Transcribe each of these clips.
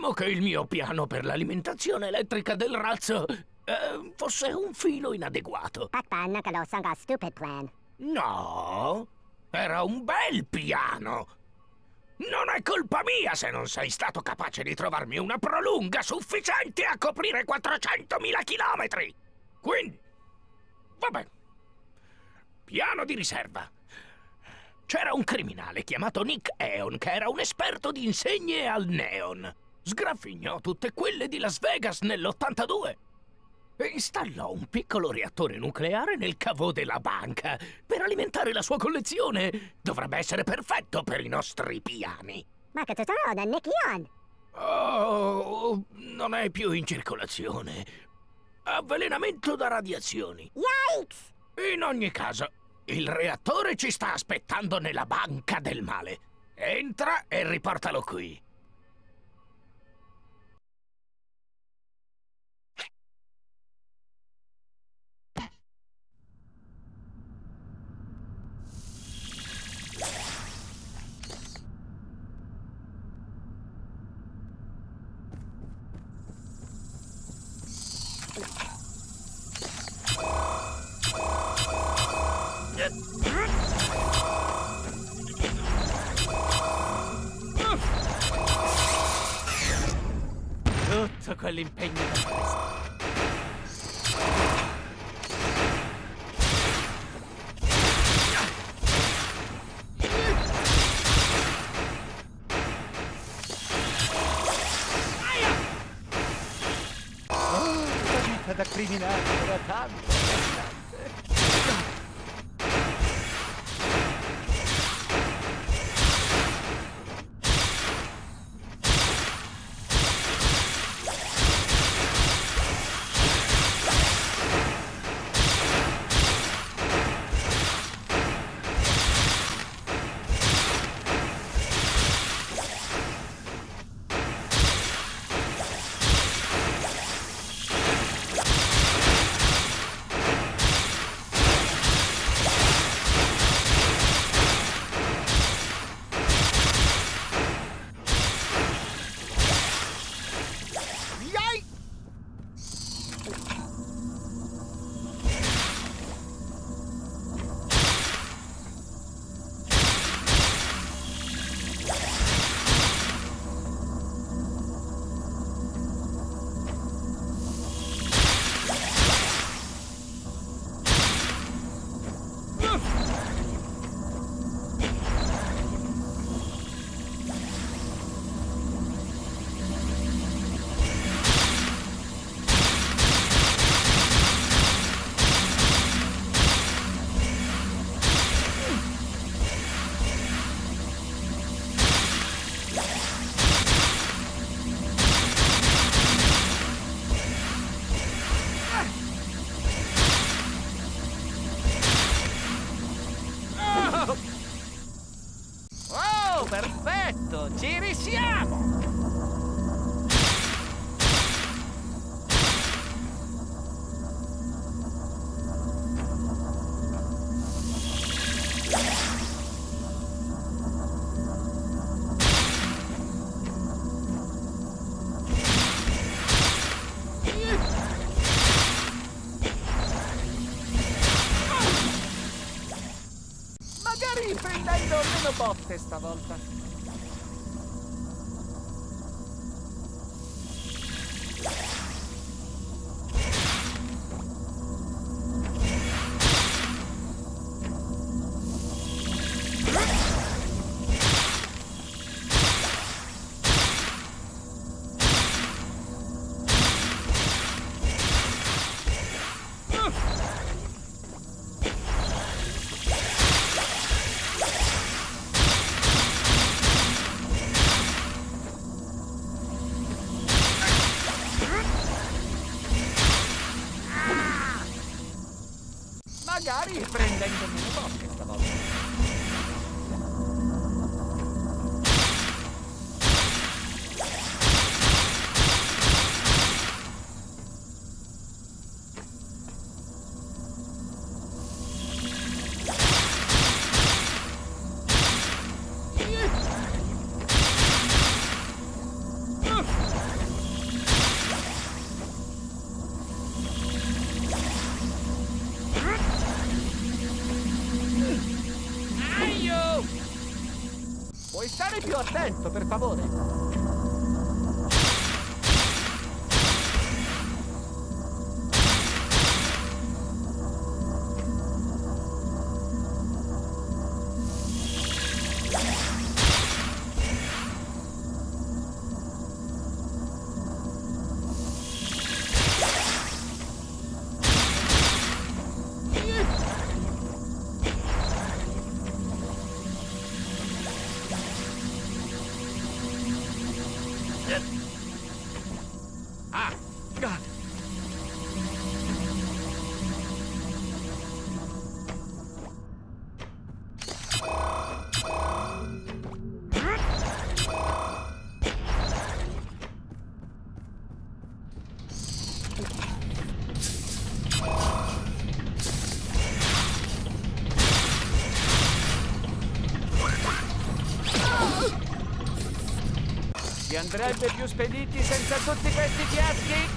Temo che il mio piano per l'alimentazione elettrica del razzo uh, fosse un filo inadeguato. No, era un bel piano. Non è colpa mia se non sei stato capace di trovarmi una prolunga sufficiente a coprire 400.000 chilometri. Quindi, vabbè, piano di riserva. C'era un criminale chiamato Nick Eon che era un esperto di insegne al neon. Sgraffignò tutte quelle di Las Vegas nell'82 e installò un piccolo reattore nucleare nel cavo della banca per alimentare la sua collezione. Dovrebbe essere perfetto per i nostri piani. Ma che tutto da Nick Eon. Oh, non è più in circolazione. Avvelenamento da radiazioni. Yikes! In ogni caso, il reattore ci sta aspettando nella banca del male. Entra e riportalo qui. Da criminale era tanto Magari prendendo meno botte stavolta. Magari prendendo meno botte stavolta. Andrebbe più spediti senza tutti questi fiaschi?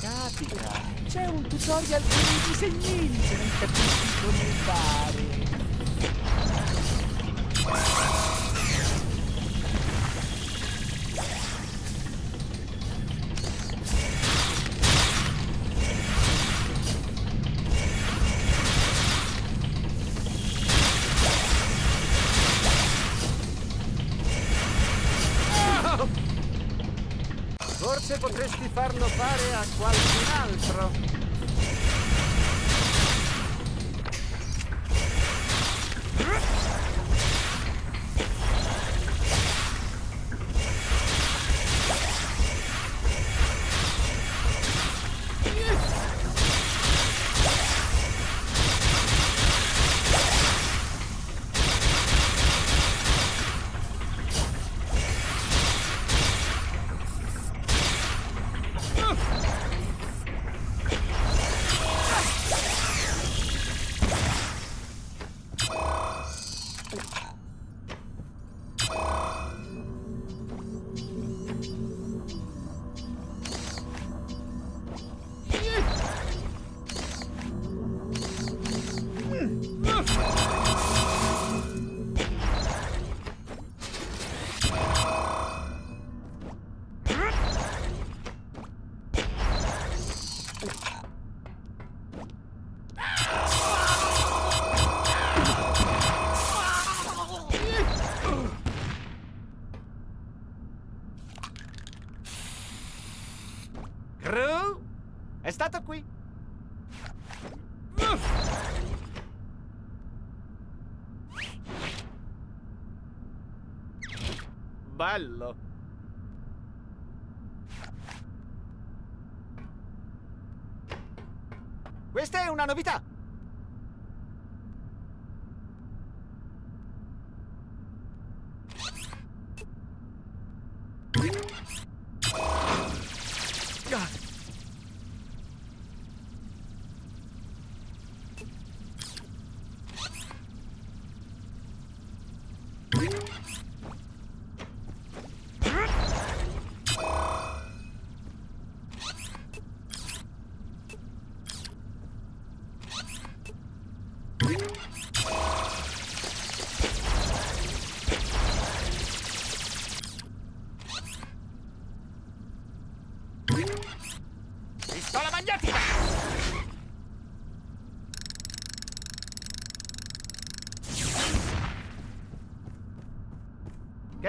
Capita, c'è un tutorial con i disegnini se non capisci come fare. Potresti farlo fare a qualcun altro. Stato qui. Bello. Questa è una novità.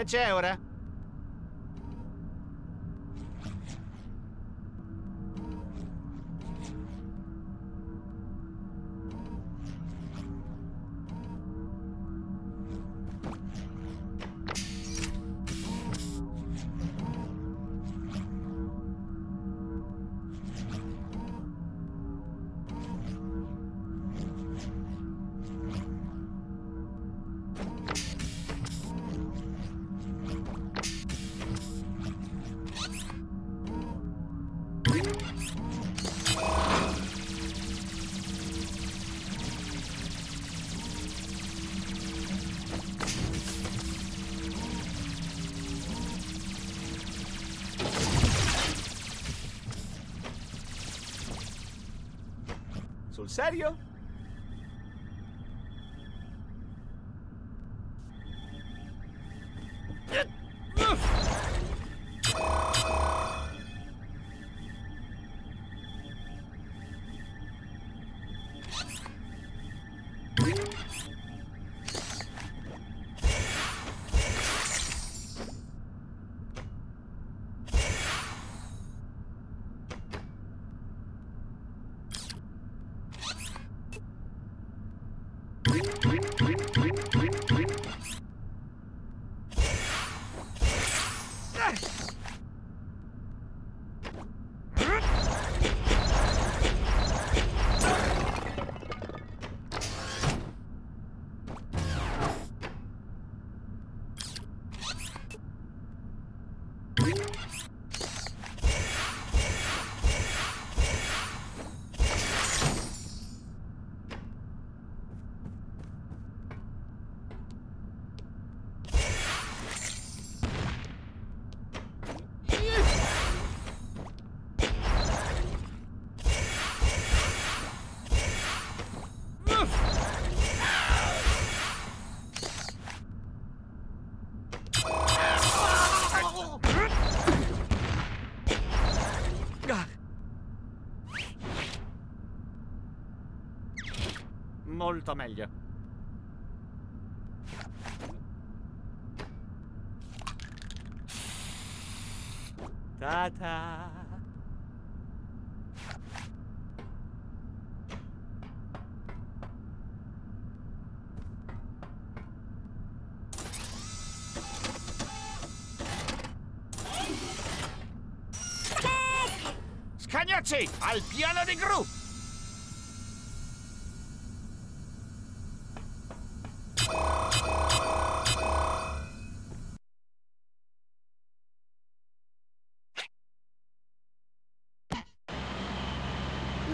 C'è ora? Tulsario Molto meglio. Scagnozzi, al piano di Gru!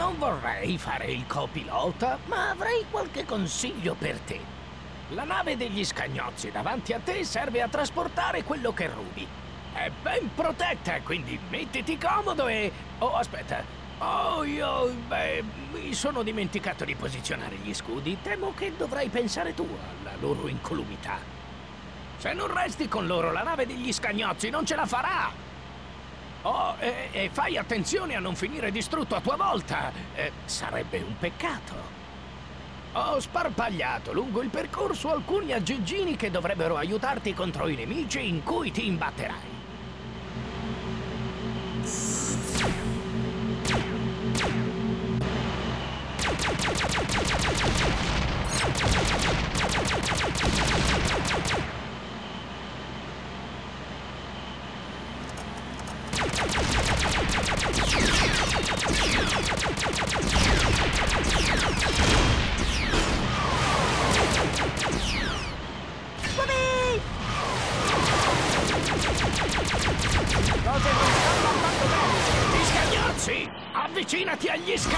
Non vorrei fare il copilota, ma avrei qualche consiglio per te. La nave degli scagnozzi davanti a te serve a trasportare quello che rubi. È ben protetta, quindi mettiti comodo e... Oh, aspetta. Oh, io... Beh, mi sono dimenticato di posizionare gli scudi. Temo che dovrai pensare tu alla loro incolumità. Se non resti con loro, la nave degli scagnozzi non ce la farà! Oh, e, e fai attenzione a non finire distrutto a tua volta! Eh, sarebbe un peccato. Ho sparpagliato lungo il percorso alcuni aggeggini che dovrebbero aiutarti contro i nemici in cui ti imbatterai.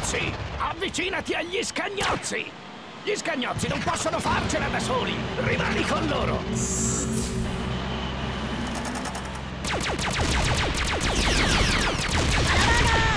scagnozzi! Avvicinati agli scagnozzi! Gli scagnozzi non possono farcela da soli! Rimani con loro! Alla mano!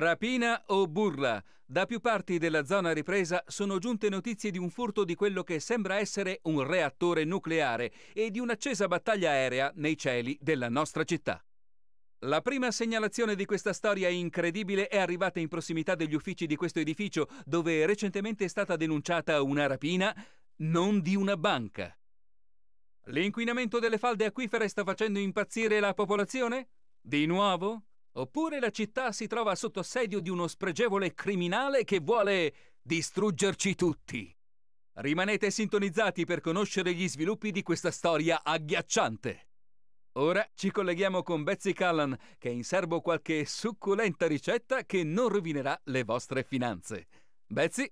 Rapina o burla? Da più parti della zona ripresa sono giunte notizie di un furto di quello che sembra essere un reattore nucleare e di un'accesa battaglia aerea nei cieli della nostra città. La prima segnalazione di questa storia incredibile è arrivata in prossimità degli uffici di questo edificio, dove recentemente è stata denunciata una rapina non di una banca. L'inquinamento delle falde acquifere sta facendo impazzire la popolazione? Di nuovo? Oppure la città si trova sotto assedio di uno spregevole criminale che vuole distruggerci tutti? Rimanete sintonizzati per conoscere gli sviluppi di questa storia agghiacciante. Ora ci colleghiamo con Betsy Callan, che è in serbo qualche succulenta ricetta che non rovinerà le vostre finanze. Betsy?